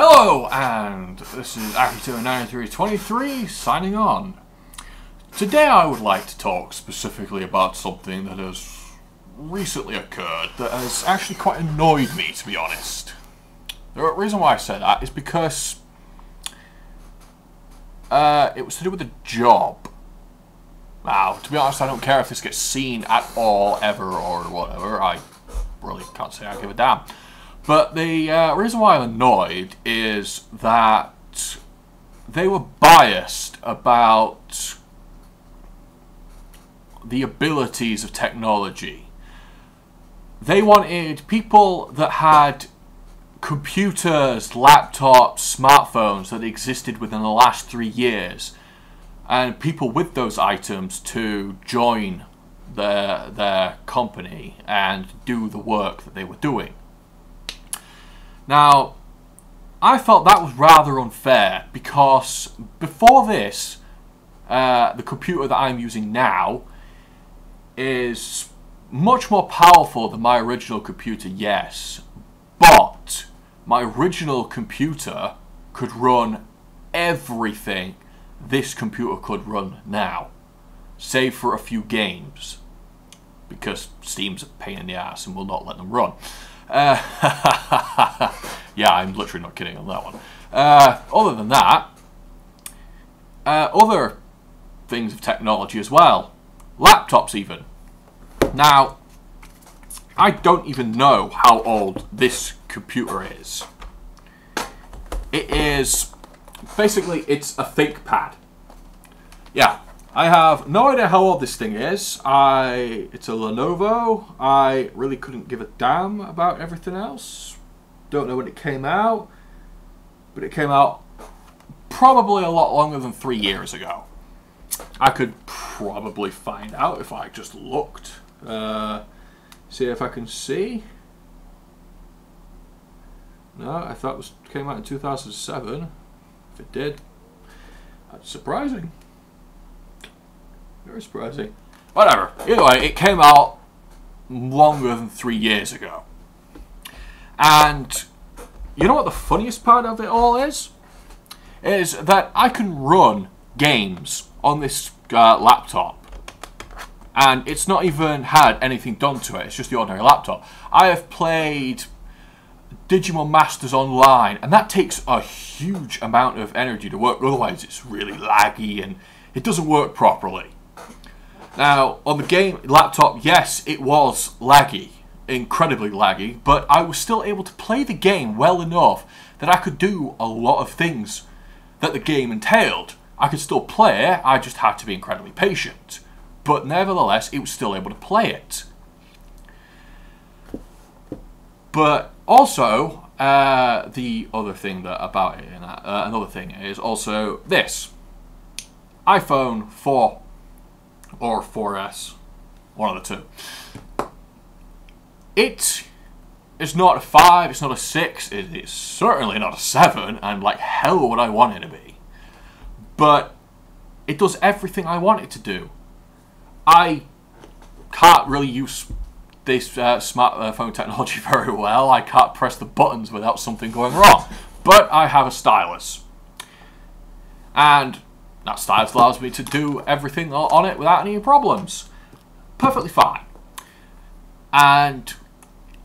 Hello, and this is Akito9323 signing on. Today I would like to talk specifically about something that has recently occurred that has actually quite annoyed me, to be honest. The reason why I say that is because uh, it was to do with a job. Now, to be honest, I don't care if this gets seen at all, ever, or whatever. I really can't say I give a damn. But the uh, reason why I'm annoyed is that they were biased about the abilities of technology. They wanted people that had computers, laptops, smartphones that existed within the last three years, and people with those items to join their, their company and do the work that they were doing. Now, I felt that was rather unfair because before this, uh, the computer that I'm using now is much more powerful than my original computer, yes, but my original computer could run everything this computer could run now, save for a few games, because Steam's a pain in the ass and will not let them run. Uh, yeah, I'm literally not kidding on that one. Uh, other than that, uh, other things of technology as well. Laptops, even. Now, I don't even know how old this computer is. It is basically it's a ThinkPad. Yeah, I have no idea how old this thing is. I it's a Lenovo. I really couldn't give a damn about everything else. Don't know when it came out, but it came out probably a lot longer than three years ago. I could probably find out if I just looked. Uh, see if I can see. No, I thought it was came out in 2007. If it did, that's surprising. Very surprising. Whatever. Either way, it came out longer than three years ago. And you know what the funniest part of it all is? Is that I can run games on this uh, laptop. And it's not even had anything done to it, it's just the ordinary laptop. I have played Digimon Masters Online, and that takes a huge amount of energy to work, otherwise, it's really laggy and it doesn't work properly. Now, on the game laptop, yes, it was laggy, incredibly laggy, but I was still able to play the game well enough that I could do a lot of things that the game entailed. I could still play I just had to be incredibly patient. But nevertheless, it was still able to play it. But also, uh, the other thing that about it, uh, another thing is also this iPhone 4 or 4S, one of the two. It is not a 5, it's not a 6, it's certainly not a 7, and like hell would I want it to be. But it does everything I want it to do. I can't really use this uh, smartphone technology very well. I can't press the buttons without something going wrong. But I have a stylus. And that stylus allows me to do everything on it without any problems. Perfectly fine. And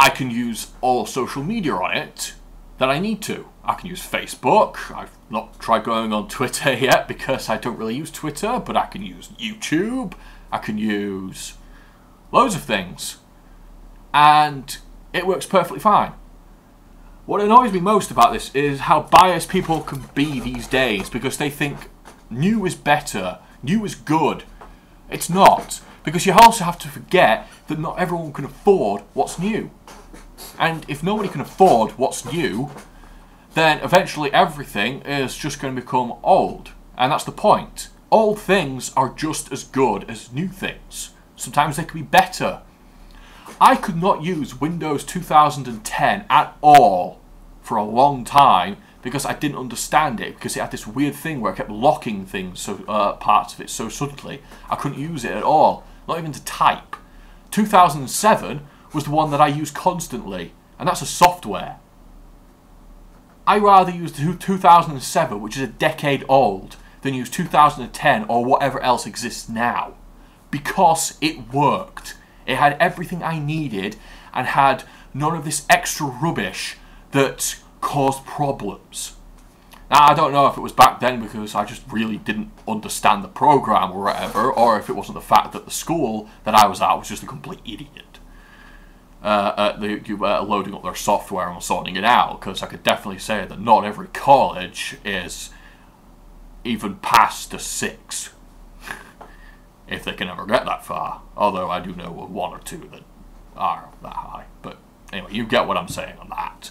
I can use all social media on it that I need to. I can use Facebook. I've not tried going on Twitter yet because I don't really use Twitter, but I can use YouTube. I can use loads of things. And it works perfectly fine. What annoys me most about this is how biased people can be these days because they think New is better. New is good. It's not. Because you also have to forget that not everyone can afford what's new. And if nobody can afford what's new, then eventually everything is just going to become old. And that's the point. Old things are just as good as new things. Sometimes they can be better. I could not use Windows 2010 at all for a long time because I didn't understand it because it had this weird thing where I kept locking things, so uh, parts of it so suddenly I couldn't use it at all, not even to type. 2007 was the one that I used constantly, and that's a software. I rather use 2007, which is a decade old, than use 2010 or whatever else exists now. Because it worked. It had everything I needed and had none of this extra rubbish that caused problems. Now, I don't know if it was back then because I just really didn't understand the program or whatever, or if it wasn't the fact that the school that I was at was just a complete idiot. Uh, at uh, loading up their software and sorting it out, because I could definitely say that not every college is even past a six, if they can ever get that far. Although I do know one or two that are that high. But anyway, you get what I'm saying on that.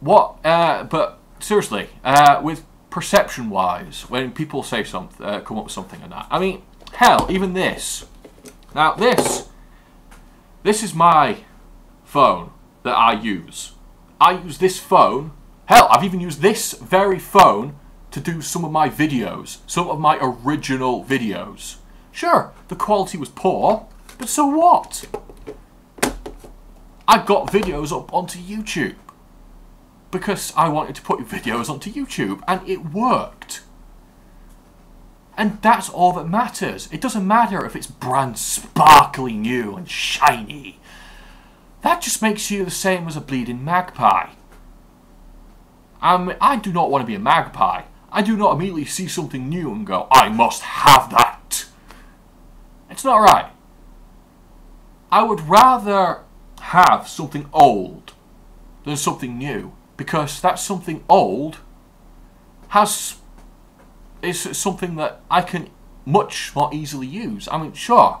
What? Uh, but seriously, uh, with perception wise, when people say something, uh, come up with something like that. I mean, hell, even this. Now, this, this is my phone that I use. I use this phone. Hell, I've even used this very phone to do some of my videos, some of my original videos. Sure, the quality was poor, but so what? I got videos up onto YouTube because I wanted to put your videos onto YouTube and it worked. And that's all that matters. It doesn't matter if it's brand sparkly new and shiny. That just makes you the same as a bleeding magpie. Um, I do not want to be a magpie. I do not immediately see something new and go, I must have that. It's not right. I would rather have something old than something new because that's something old has is something that I can much more easily use. I mean, sure,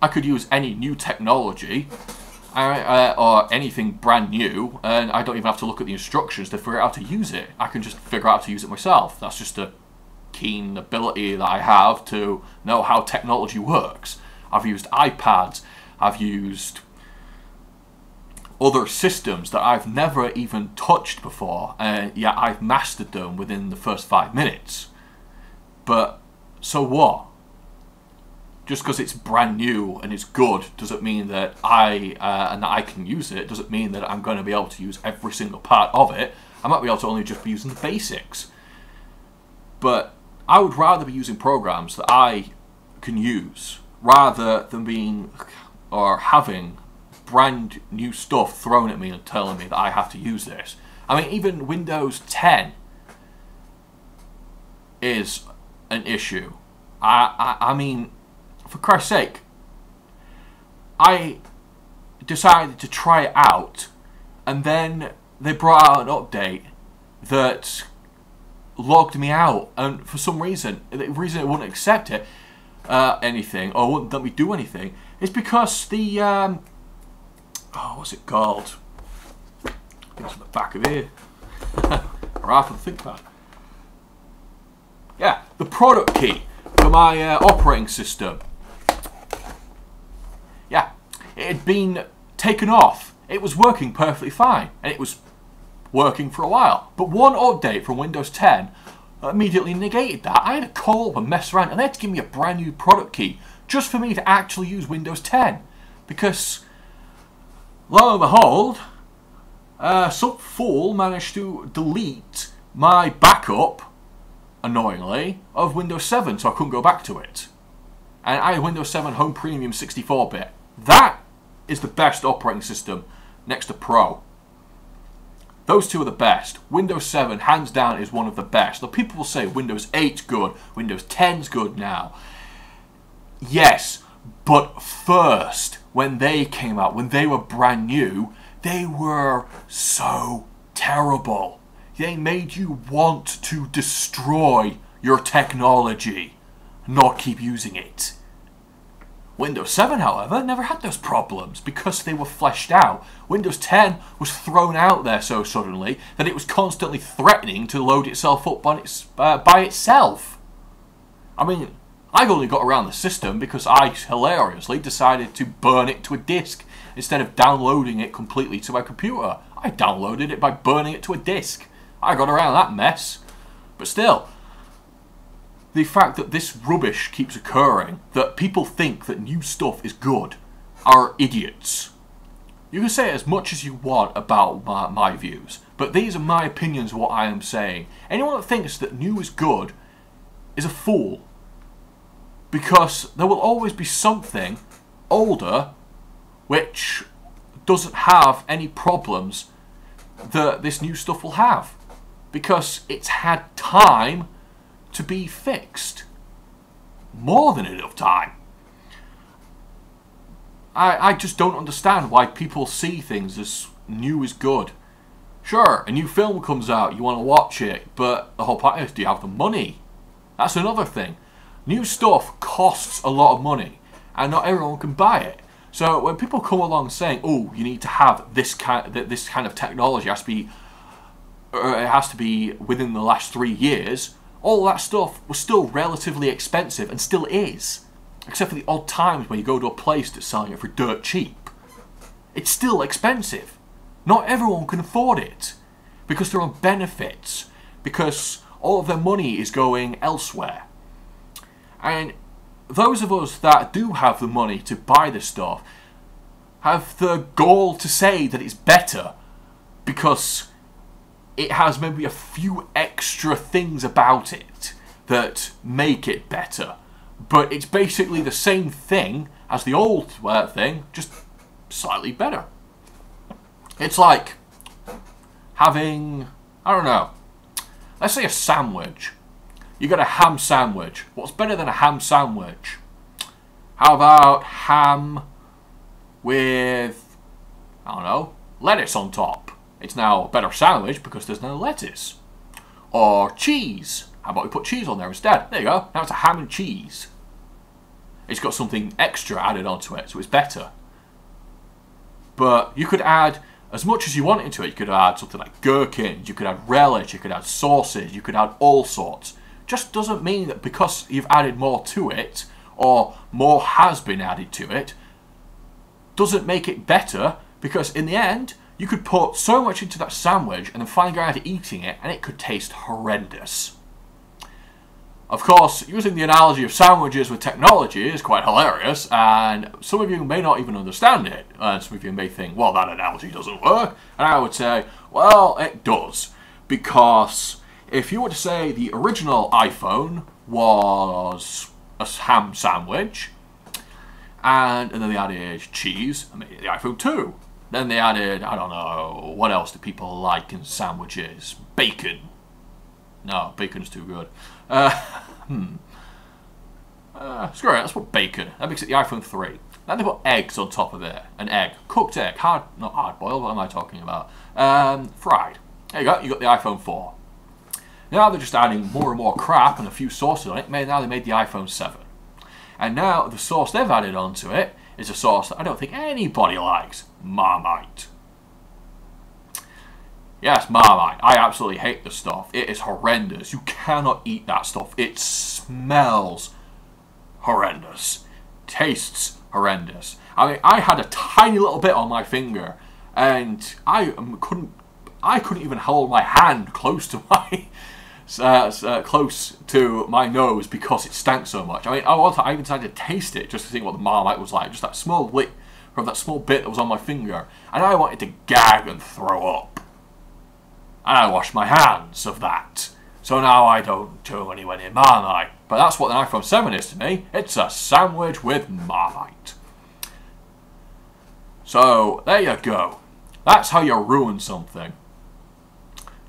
I could use any new technology uh, or anything brand new, and I don't even have to look at the instructions to figure out how to use it. I can just figure out how to use it myself. That's just a keen ability that I have to know how technology works. I've used iPads, I've used other systems that I've never even touched before, and yet I've mastered them within the first five minutes. But so what? Just because it's brand new and it's good doesn't mean that I uh, and that I can use it. Doesn't mean that I'm going to be able to use every single part of it. I might be able to only just be using the basics. But I would rather be using programs that I can use rather than being or having brand new stuff thrown at me and telling me that I have to use this. I mean, even Windows 10 is an issue. I, I, I mean, for Christ's sake, I decided to try it out, and then they brought out an update that logged me out, and for some reason, the reason it wouldn't accept it, uh, anything, or wouldn't let me do anything, is because the um, oh, what's it called? I think it's on the back of here. or I have to think about it. Yeah, the product key for my uh, operating system. Yeah, it had been taken off. It was working perfectly fine, and it was working for a while. But one update from Windows 10 immediately negated that. I had to call up and mess around, and they had to give me a brand new product key just for me to actually use Windows 10. Because Lo and behold, uh, some fool managed to delete my backup, annoyingly, of Windows 7, so I couldn't go back to it. And I had Windows 7 Home Premium 64-bit. That is the best operating system next to Pro. Those two are the best. Windows 7, hands down, is one of the best. Now, people will say Windows 8's good, Windows 10's good now. Yes, but first, when they came out, when they were brand new, they were so terrible. They made you want to destroy your technology, not keep using it. Windows 7, however, never had those problems because they were fleshed out. Windows 10 was thrown out there so suddenly that it was constantly threatening to load itself up its, uh, by itself. I mean, I've only got around the system because I hilariously decided to burn it to a disk instead of downloading it completely to my computer. I downloaded it by burning it to a disk. I got around that mess. But still, the fact that this rubbish keeps occurring, that people think that new stuff is good, are idiots. You can say as much as you want about my, my views, but these are my opinions of what I am saying. Anyone that thinks that new is good is a fool. Because there will always be something older which doesn't have any problems that this new stuff will have. Because it's had time to be fixed. More than enough time. I, I just don't understand why people see things as new is good. Sure, a new film comes out, you want to watch it, but the whole point is, do you have the money? That's another thing. New stuff costs a lot of money, and not everyone can buy it. So when people come along saying, "Oh, you need to have this kind, this kind of technology has to be, uh, it has to be within the last three years," all that stuff was still relatively expensive and still is, except for the odd times when you go to a place that's selling it for dirt cheap. It's still expensive. Not everyone can afford it because there are benefits, because all of their money is going elsewhere. And those of us that do have the money to buy the stuff have the gall to say that it's better because it has maybe a few extra things about it that make it better. But it's basically the same thing as the old uh, thing, just slightly better. It's like having, I don't know, let's say a sandwich. You got a ham sandwich. What's better than a ham sandwich? How about ham with, I don't know, lettuce on top? It's now a better sandwich because there's no lettuce. Or cheese. How about we put cheese on there instead? There you go. Now it's a ham and cheese. It's got something extra added onto it, so it's better. But you could add as much as you want into it. You could add something like gherkins, you could add relish, you could add sauces, you could add all sorts. Just doesn't mean that because you've added more to it, or more has been added to it, doesn't make it better because in the end, you could put so much into that sandwich and then go around to eating it and it could taste horrendous. Of course, using the analogy of sandwiches with technology is quite hilarious, and some of you may not even understand it, and some of you may think, well, that analogy doesn't work, and I would say, well, it does, because if you were to say the original iPhone was a ham sandwich, and, and then they added cheese and the iPhone 2. Then they added, I don't know, what else do people like in sandwiches? Bacon. No, bacon's too good. Uh, hmm. Uh, screw it, let's put bacon. That makes it the iPhone 3. Then they put eggs on top of it. An egg. Cooked egg. Hard, not hard boiled, what am I talking about? Um, fried. There you go, you got the iPhone 4. Now they're just adding more and more crap and a few sauces on it. Now they made the iPhone 7. And now the sauce they've added onto it is a sauce that I don't think anybody likes. Marmite. Yes, Marmite. I absolutely hate the stuff. It is horrendous. You cannot eat that stuff. It smells horrendous. Tastes horrendous. I mean, I had a tiny little bit on my finger, and I couldn't. I couldn't even hold my hand close to my uh, uh, close to my nose because it stank so much. I mean, I, I even tried to taste it just to see what the Marmite was like. Just that small lick from that small bit that was on my finger. And I wanted to gag and throw up. And I washed my hands of that. So now I don't do anywhere near Marmite. But that's what the iPhone 7 is to me. It's a sandwich with Marmite. So, there you go. That's how you ruin something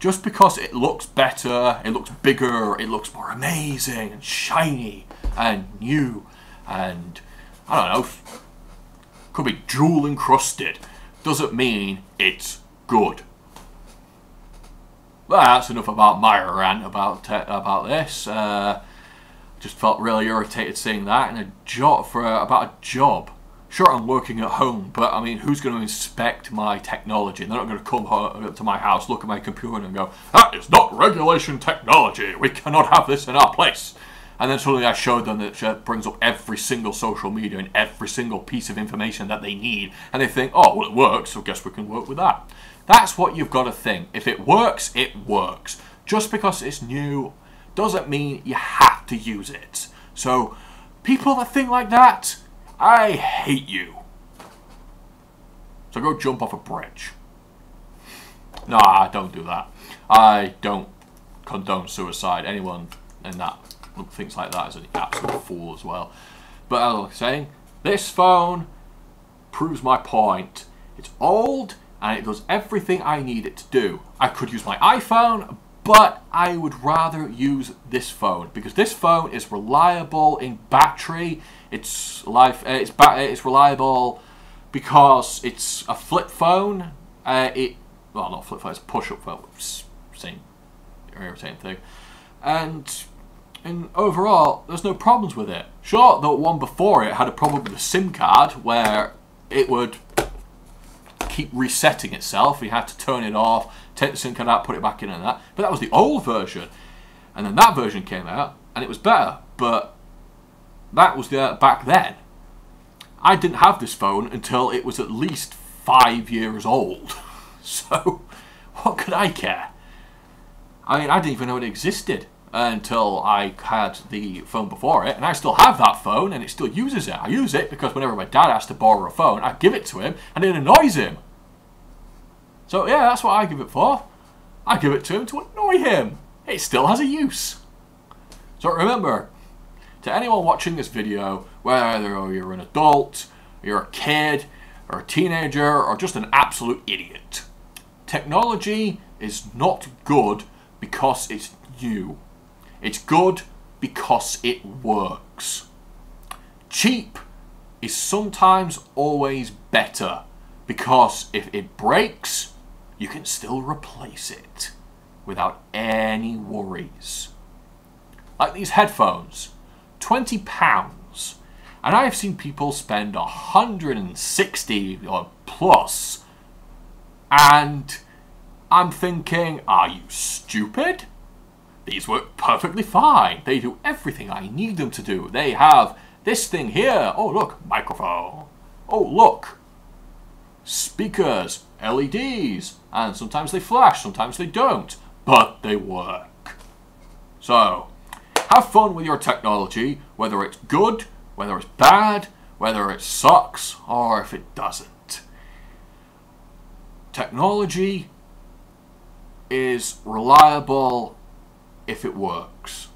just because it looks better, it looks bigger, it looks more amazing and shiny and new and I don't know, could be jewel encrusted, doesn't mean it's good. Well, that's enough about my rant about uh, about this. Uh, just felt really irritated seeing that and a job for uh, about a job. Sure, I'm working at home, but I mean, who's going to inspect my technology? They're not going to come to my house, look at my computer, and go, "That is not regulation technology. We cannot have this in our place." And then suddenly I showed them that it brings up every single social media and every single piece of information that they need, and they think, "Oh, well, it works, so I guess we can work with that." That's what you've got to think. If it works, it works. Just because it's new doesn't mean you have to use it. So, people that think like that I hate you. So go jump off a bridge. Nah, don't do that. I don't condone suicide. Anyone in that thinks like that is an absolute fool as well. But as I was saying, this phone proves my point. It's old and it does everything I need it to do. I could use my iPhone, but I would rather use this phone because this phone is reliable in battery. It's life. Uh, it's ba- it's reliable because it's a flip phone. Uh, it well, not flip phone. It's push up phone. Same irritating thing. And and overall, there's no problems with it. Sure, the one before it had a problem with the SIM card where it would keep resetting itself. We had to turn it off, take the SIM card out, put it back in, and that. But that was the old version, and then that version came out, and it was better. But that was the back then. I didn't have this phone until it was at least five years old. So, what could I care? I mean, I didn't even know it existed until I had the phone before it, and I still have that phone, and it still uses it. I use it because whenever my dad has to borrow a phone, I give it to him, and it annoys him. So yeah, that's what I give it for. I give it to him to annoy him. It still has a use. So remember, to anyone watching this video, whether you're an adult, you're a kid, or a teenager, or just an absolute idiot, technology is not good because it's new. It's good because it works. Cheap is sometimes always better because if it breaks, you can still replace it without any worries. Like these headphones, £20. And I've seen people spend 160 or plus. And I'm thinking, are you stupid? These work perfectly fine. They do everything I need them to do. They have this thing here. Oh, look, microphone. Oh, look, speakers, LEDs, and sometimes they flash, sometimes they don't, but they work. So, have fun with your technology, whether it's good, whether it's bad, whether it sucks, or if it doesn't. Technology is reliable if it works,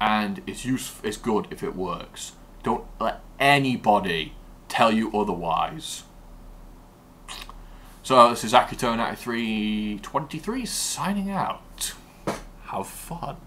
and it's use it's good if it works. Don't let anybody tell you otherwise. So this is Akito 9323 signing out. Have fun.